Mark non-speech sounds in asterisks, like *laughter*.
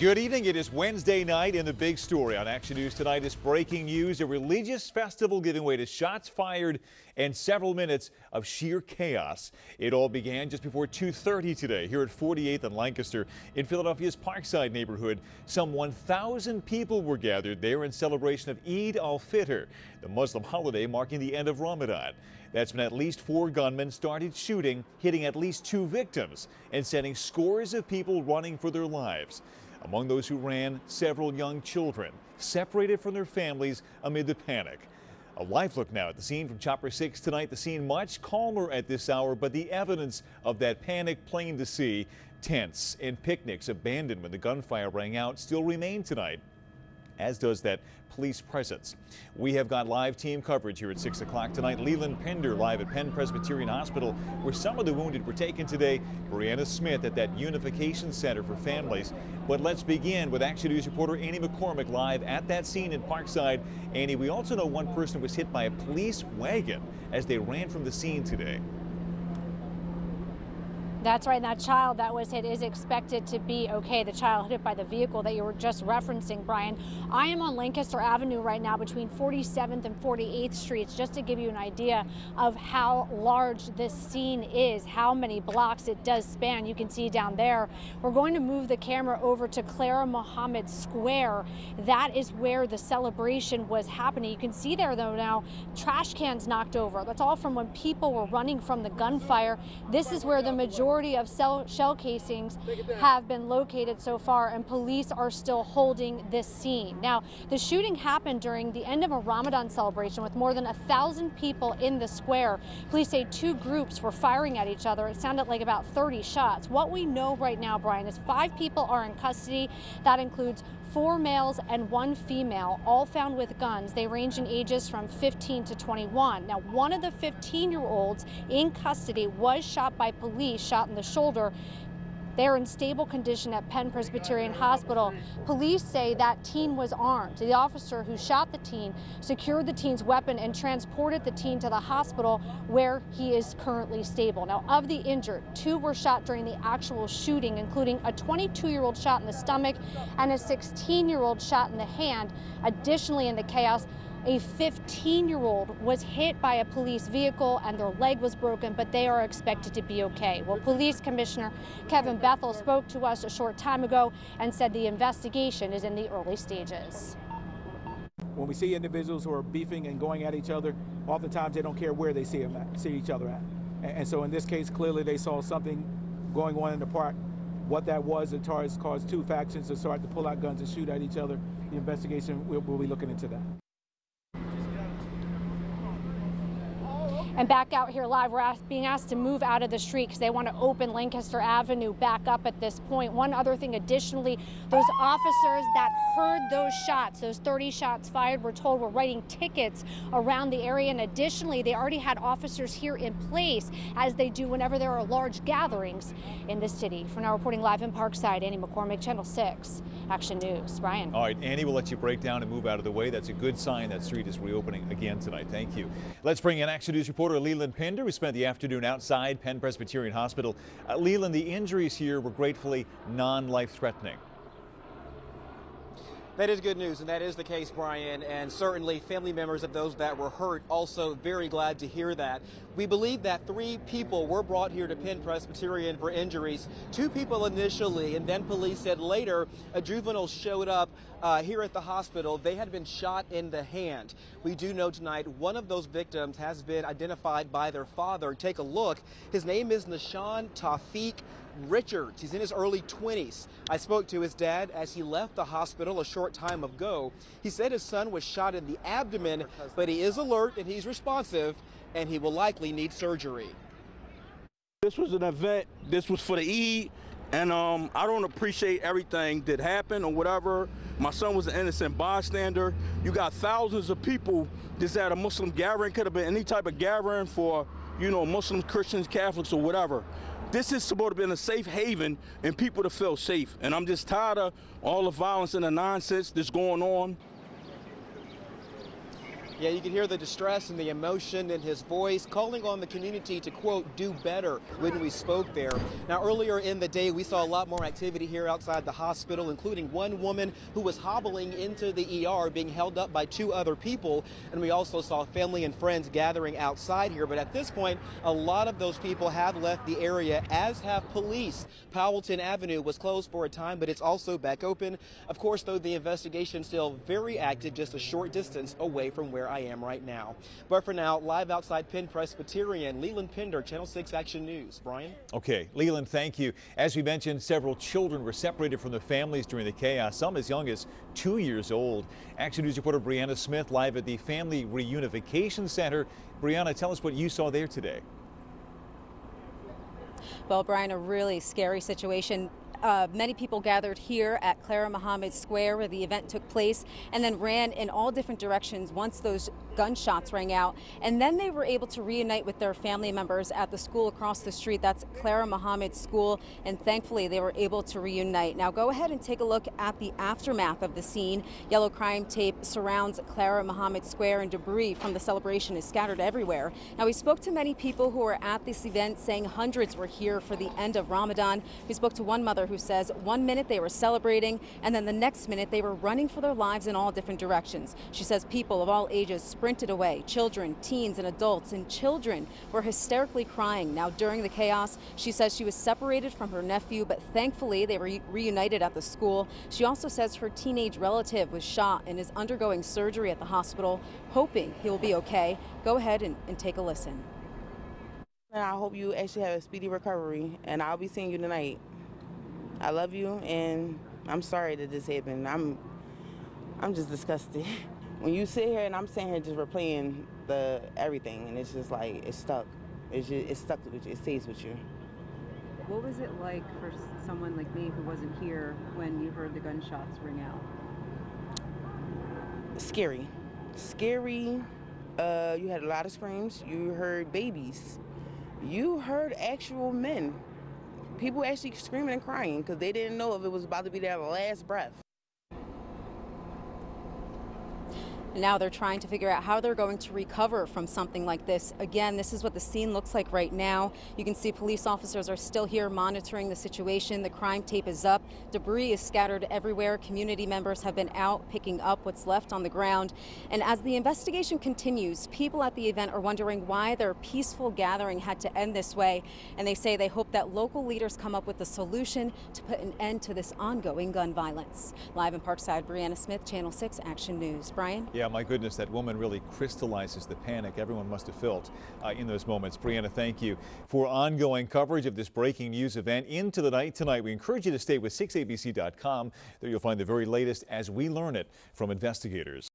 Good evening. It is Wednesday night and the big story on Action News tonight is breaking news. A religious festival giving way to shots fired and several minutes of sheer chaos. It all began just before 2.30 today here at 48th and Lancaster in Philadelphia's Parkside neighborhood. Some 1,000 people were gathered there in celebration of Eid al-Fitr, the Muslim holiday marking the end of Ramadan. That's when at least four gunmen started shooting, hitting at least two victims and sending scores of people running for their lives. Among those who ran, several young children, separated from their families amid the panic. A live look now at the scene from Chopper 6 tonight. The scene much calmer at this hour, but the evidence of that panic plain to see. Tents and picnics abandoned when the gunfire rang out still remain tonight as does that police presence. We have got live team coverage here at 6 o'clock tonight. Leland Pinder live at Penn Presbyterian Hospital, where some of the wounded were taken today. Brianna Smith at that Unification Center for Families. But let's begin with Action News reporter Annie McCormick live at that scene in Parkside. Annie, we also know one person was hit by a police wagon as they ran from the scene today. That's right. That child that was hit is expected to be okay. The child hit by the vehicle that you were just referencing, Brian. I am on Lancaster Avenue right now between 47th and 48th Streets, just to give you an idea of how large this scene is, how many blocks it does span. You can see down there. We're going to move the camera over to Clara Muhammad Square. That is where the celebration was happening. You can see there, though, now trash cans knocked over. That's all from when people were running from the gunfire. This is where the majority majority of shell casings have been located so far, and police are still holding this scene. Now, the shooting happened during the end of a Ramadan celebration with more than a thousand people in the square. Police say two groups were firing at each other. It sounded like about 30 shots. What we know right now, Brian, is five people are in custody. That includes four males and one female, all found with guns. They range in ages from 15 to 21. Now, one of the 15 year olds in custody was shot by police, shot in the shoulder. They're in stable condition at Penn Presbyterian Hospital. Police say that teen was armed. The officer who shot the teen secured the teen's weapon and transported the teen to the hospital where he is currently stable. Now, of the injured, two were shot during the actual shooting, including a 22-year-old shot in the stomach and a 16-year-old shot in the hand. Additionally, in the chaos, a 15 year old was hit by a police vehicle and their leg was broken, but they are expected to be okay. Well, Police Commissioner Kevin Bethel spoke to us a short time ago and said the investigation is in the early stages. When we see individuals who are beefing and going at each other, oftentimes they don't care where they see, at, see each other at. And so in this case, clearly they saw something going on in the park. What that was, it caused two factions to start to pull out guns and shoot at each other. The investigation, we'll, we'll be looking into that. And back out here live, we're asked, being asked to move out of the street because they want to open Lancaster Avenue back up at this point. One other thing, additionally, those officers that heard those shots, those 30 shots fired, were told were writing tickets around the area. And additionally, they already had officers here in place as they do whenever there are large gatherings in the city. For now, reporting live in Parkside, Annie McCormick, Channel 6, Action News. Brian. All right, Annie, we'll let you break down and move out of the way. That's a good sign that street is reopening again tonight. Thank you. Let's bring in Action News reporter Leland Pinder, who spent the afternoon outside Penn Presbyterian Hospital. Uh, Leland, the injuries here were gratefully non-life threatening. That is good news, and that is the case, Brian. And certainly, family members of those that were hurt also very glad to hear that. We believe that three people were brought here to Penn Presbyterian for injuries. Two people initially, and then police said later a juvenile showed up uh, here at the hospital. They had been shot in the hand. We do know tonight one of those victims has been identified by their father. Take a look. His name is Nashawn Tafiq Richards. He's in his early 20s. I spoke to his dad as he left the hospital a short time ago. He said his son was shot in the abdomen, but he is alert and he's responsive, and he will likely need surgery. This was an event. This was for the Eid, and um, I don't appreciate everything that happened or whatever. My son was an innocent bystander. You got thousands of people just at a Muslim gathering. Could have been any type of gathering for, you know, Muslims, Christians, Catholics, or whatever. This is supposed to be a safe haven and people to feel safe. And I'm just tired of all the violence and the nonsense that's going on. Yeah, you could hear the distress and the emotion in his voice, calling on the community to, quote, do better when we spoke there. Now, earlier in the day, we saw a lot more activity here outside the hospital, including one woman who was hobbling into the ER being held up by two other people. And we also saw family and friends gathering outside here. But at this point, a lot of those people have left the area, as have police. Powelton Avenue was closed for a time, but it's also back open. Of course, though, the investigation still very active, just a short distance away from where I am right now. But for now, live outside Penn Presbyterian, Leland Pinder, Channel 6 Action News. Brian? Okay, Leland, thank you. As we mentioned, several children were separated from their families during the chaos, some as young as two years old. Action News reporter Brianna Smith live at the Family Reunification Center. Brianna, tell us what you saw there today. Well, Brian, a really scary situation. Uh, many people gathered here at Clara Muhammad Square where the event took place and then ran in all different directions once those gunshots rang out. And then they were able to reunite with their family members at the school across the street. That's Clara Muhammad School. And thankfully, they were able to reunite. Now, go ahead and take a look at the aftermath of the scene. Yellow crime tape surrounds Clara Muhammad Square, and debris from the celebration is scattered everywhere. Now, we spoke to many people who were at this event, saying hundreds were here for the end of Ramadan. We spoke to one mother who says one minute they were celebrating, and then the next minute they were running for their lives in all different directions. She says people of all ages sprinted away children, teens, and adults, and children were hysterically crying. Now, during the chaos, she says she was separated from her nephew, but thankfully they were re reunited at the school. She also says her teenage relative was shot and is undergoing surgery at the hospital, hoping he will be okay. Go ahead and, and take a listen. And I hope you actually have a speedy recovery, and I'll be seeing you tonight. I love you, and I'm sorry that this happened. I'm, I'm just disgusted. *laughs* When you sit here and I'm sitting here just replaying the everything, and it's just like it's stuck. It's just, it's stuck with you. It stays with you. What was it like for someone like me who wasn't here when you heard the gunshots ring out? Scary, scary. Uh, you had a lot of screams. You heard babies. You heard actual men people actually screaming and crying because they didn't know if it was about to be their last breath. Now they're trying to figure out how they're going to recover from something like this. Again, this is what the scene looks like right now. You can see police officers are still here monitoring the situation. The crime tape is up. Debris is scattered everywhere. Community members have been out picking up what's left on the ground. And as the investigation continues, people at the event are wondering why their peaceful gathering had to end this way. And they say they hope that local leaders come up with a solution to put an end to this ongoing gun violence. Live in Parkside, Brianna Smith, Channel 6 Action News. Brian? Yeah, my goodness, that woman really crystallizes the panic everyone must have felt uh, in those moments. Brianna, thank you for ongoing coverage of this breaking news event into the night tonight. We encourage you to stay with 6abc.com. There you'll find the very latest as we learn it from investigators.